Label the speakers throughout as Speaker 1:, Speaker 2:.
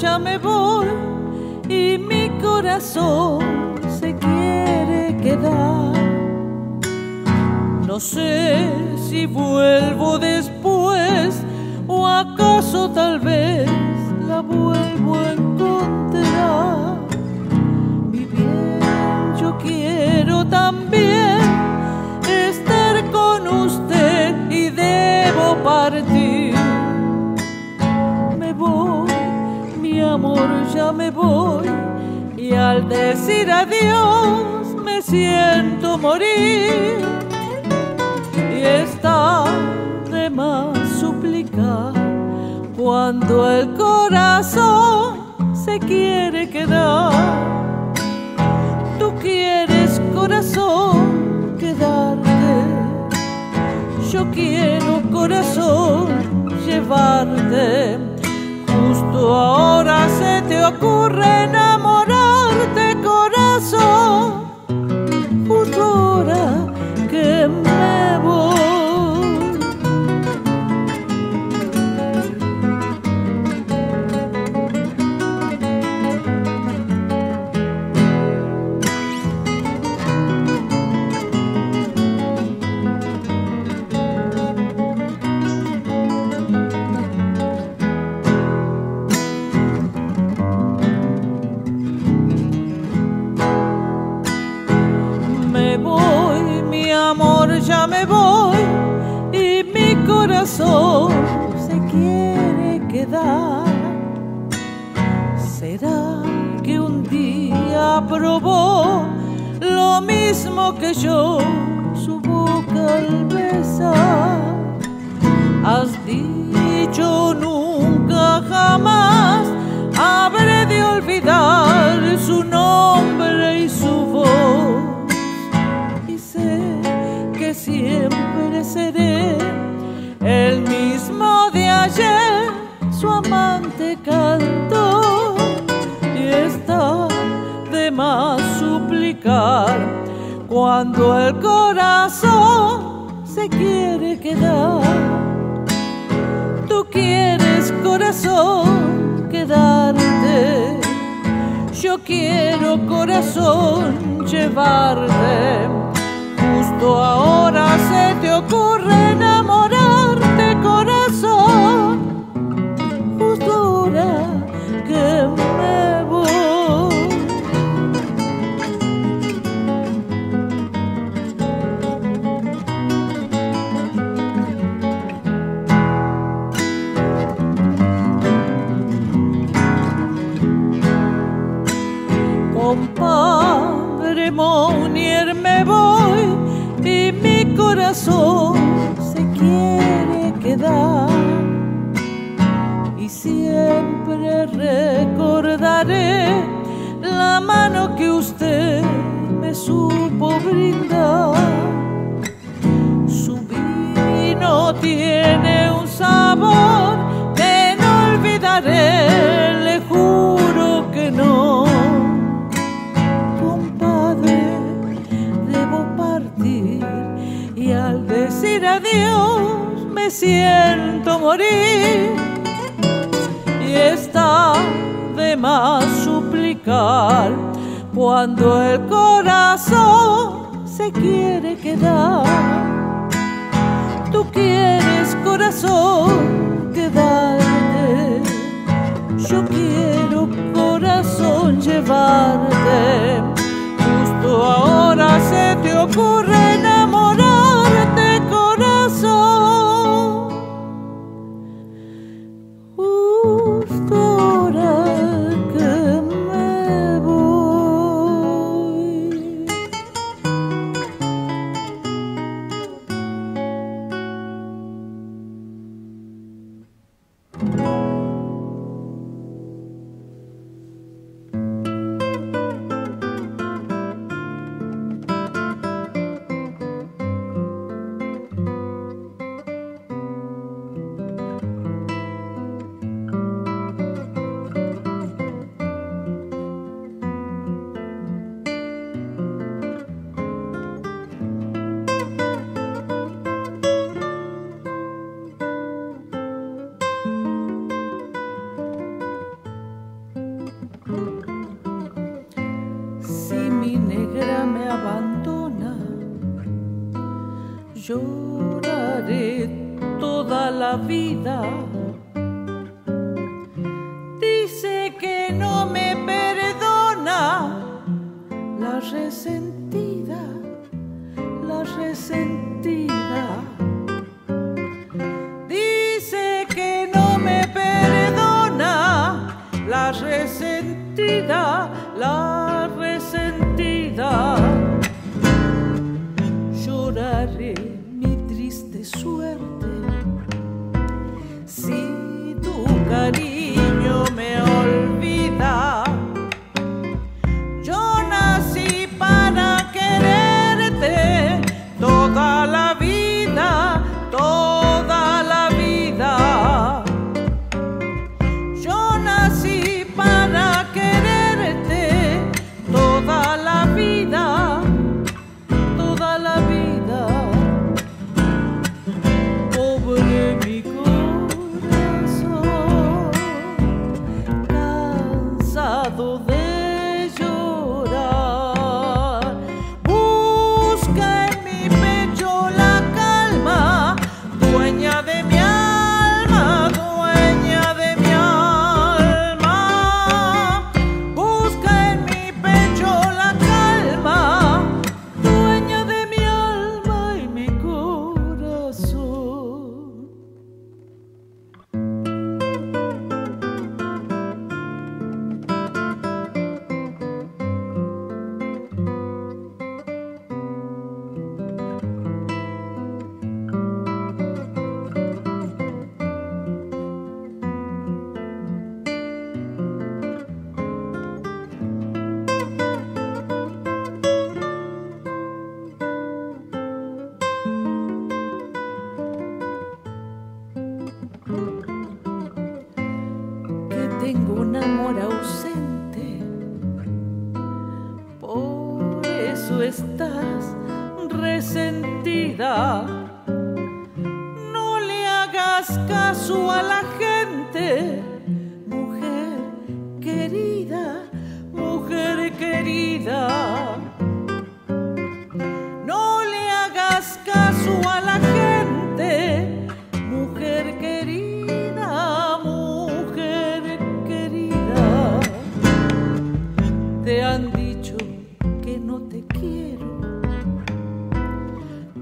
Speaker 1: ya me voy y mi corazón se quiere quedar. No sé si vuelvo después o acaso tal vez la vuelvo a encontrar. Mi bien, yo quiero también estar con usted y debo partir. Ya me voy y al decir adiós me siento morir y está de más suplicar cuando el corazón se quiere quedar. Tú quieres corazón quedarte, yo quiero corazón llevarte. Justo ahora se ocurre enamorarte corazón, ahora me voy y mi corazón se quiere quedar. ¿Será que un día probó lo mismo que yo su boca al besar? Has dicho nunca jamás habré de olvidar seré el mismo de ayer, su amante cantó y está de más suplicar cuando el corazón se quiere quedar. Tú quieres corazón quedarte. Yo quiero corazón llevarte. Justo ahora se te ocurre mano que usted me supo brindar. Su vino tiene un sabor que no olvidaré, le juro que no. Compadre, debo partir y al decir adiós me siento morir. Y está de más suplicar cuando el corazón se quiere quedar. Tú quieres corazón innocent un amor ausente. Por eso está dicho que no te quiero.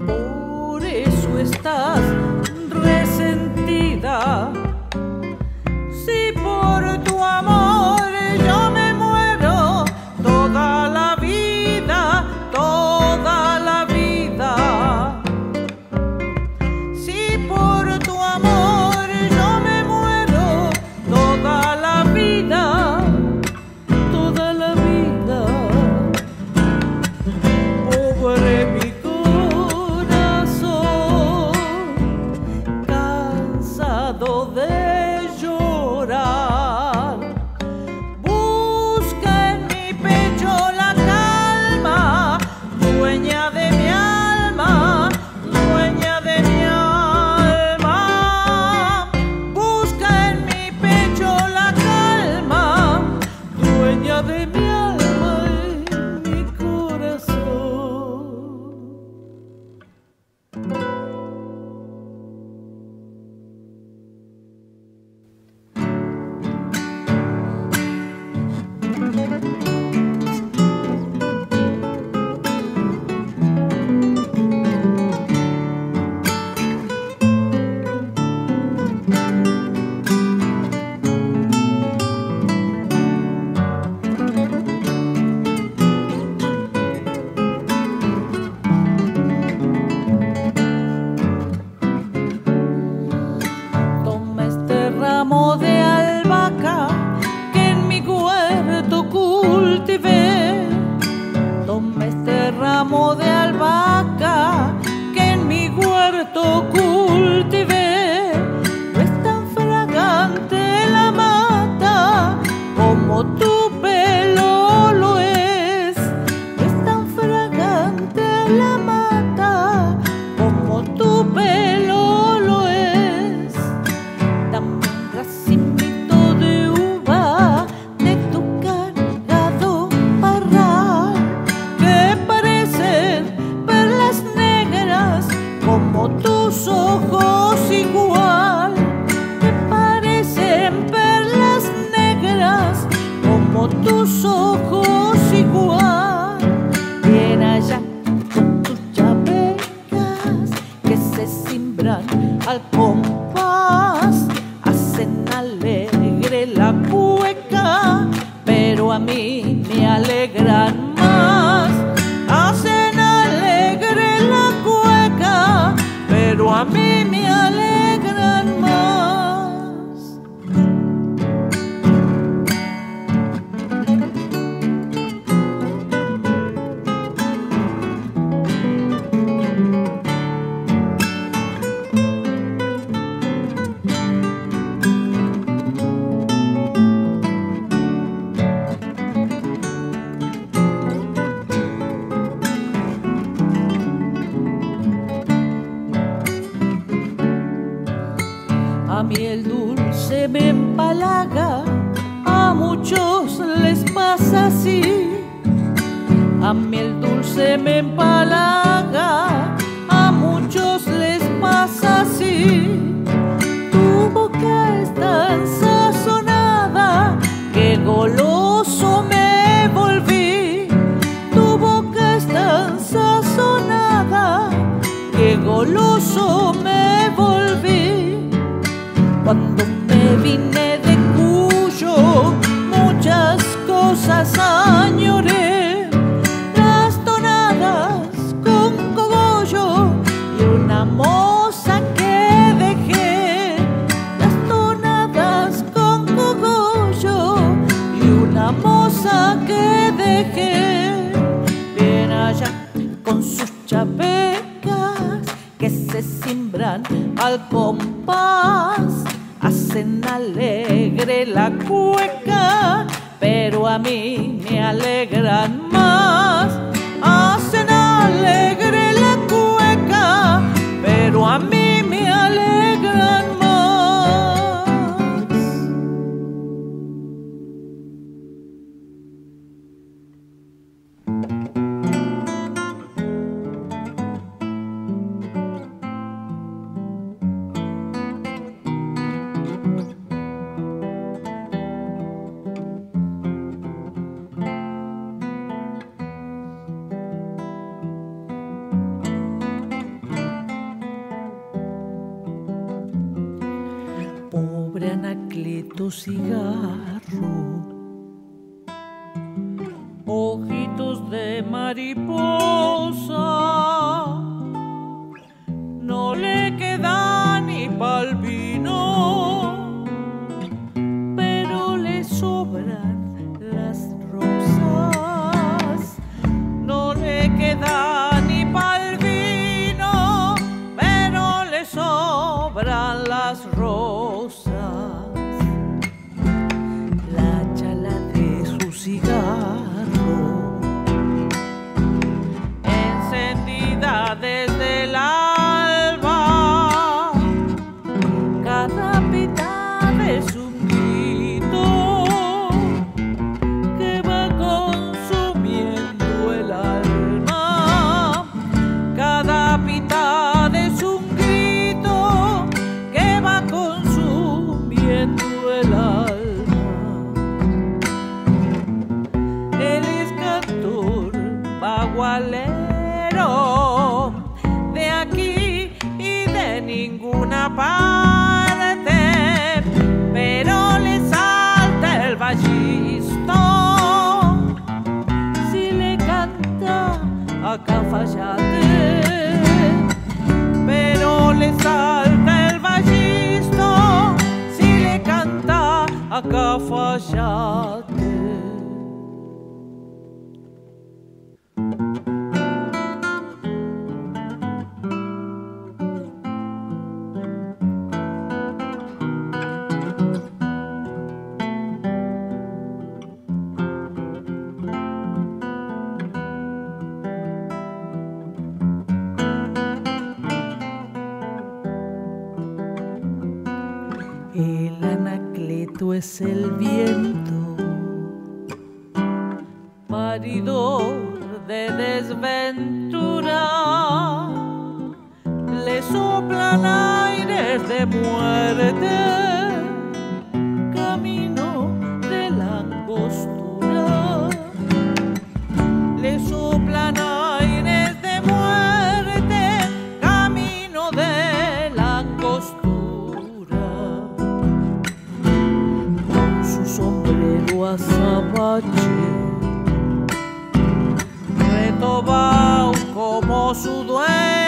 Speaker 1: Por eso estás although they se simbran al compás. me empalaga, a muchos les pasa así. Tu boca es tan sazonada que goloso me volví. Tu boca es tan sazonada que goloso me volví. Cuando Mom. Anacleto cigarro. Ojitos de mariposa es el viento, pálido about you. Como su dueño.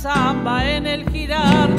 Speaker 1: samba en el girar.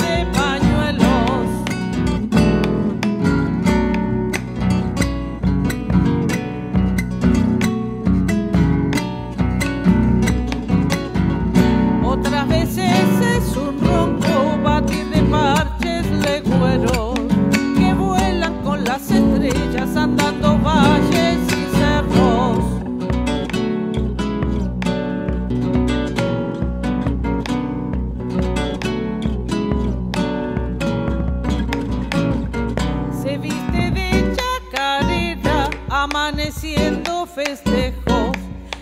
Speaker 1: amaneciendo festejos,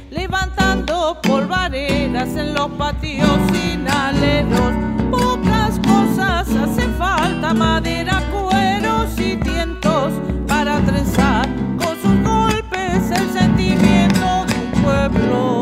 Speaker 1: levantando polvaredas en los patios sin aleros. Pocas cosas hacen falta, madera, cueros y tientos para trenzar con sus golpes el sentimiento de un pueblo.